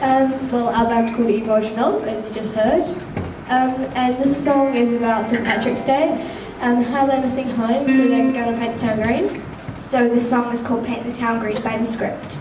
Um, well, our band's called Emotional, as you just heard. Um, and this song is about St Patrick's Day, um, how they're missing home, so they're going to paint the town green. So the song is called Paint the Town Green by The Script.